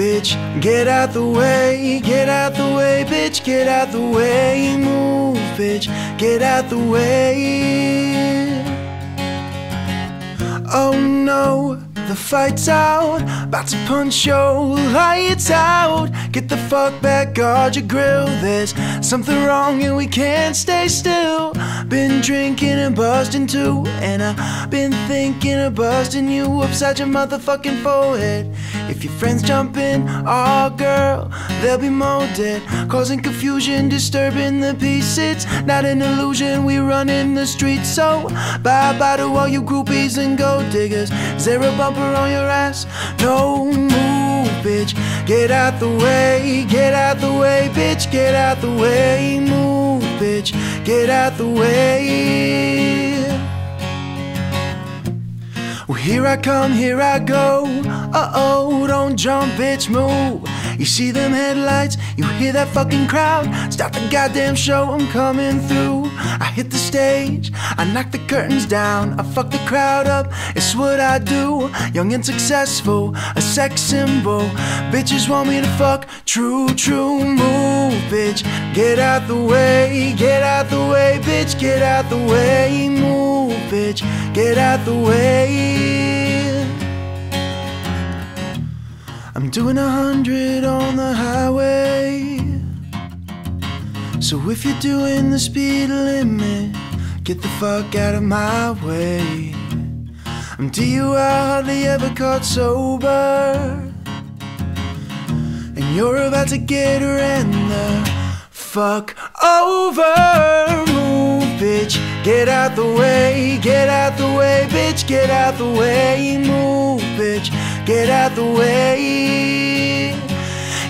bitch, get out the way, get out the way, bitch, get out the way, move, bitch, get out the way. Oh no, the fight's out, about to punch your lights out. Get the fuck back, guard your grill. There's something wrong and we can't stay still. Been drinking and busting too, and I've been thinking of busting you upside your motherfucking forehead. If your friends jump in, oh girl, they'll be molded, causing confusion, disturbing the peace. It's not an illusion, we run in the streets. So bye bye to all you groupies and gold diggers. Is there a bumper on your ass? No move, bitch. Get out the way, get out the way, bitch. Get out the way, move, bitch. Get out the way. Well, here I come, here I go. Uh oh, don't jump, bitch, move. You see them headlights, you hear that fucking crowd. Stop the goddamn show, I'm coming through. I hit the stage, I knock the curtains down, I fuck the crowd up. It's what I do, young and successful, a sex symbol. Bitches want me to fuck, true, true move, bitch. Get out the way, get out the way, bitch, get out the way, move, bitch, get out the way. I'm doing a hundred on the highway. So if you're doing the speed limit, get the fuck out of my way. I'm DUI, hardly ever caught sober. And you're about to get ran the fuck over. Move, bitch, get out the way, get out the way, bitch, get out the way. Move, bitch, get out the way.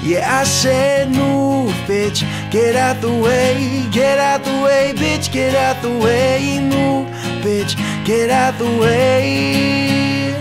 Yeah, I said move, bitch, get out the way, get out the way, bitch, get out the way. Move, bitch, get out the way.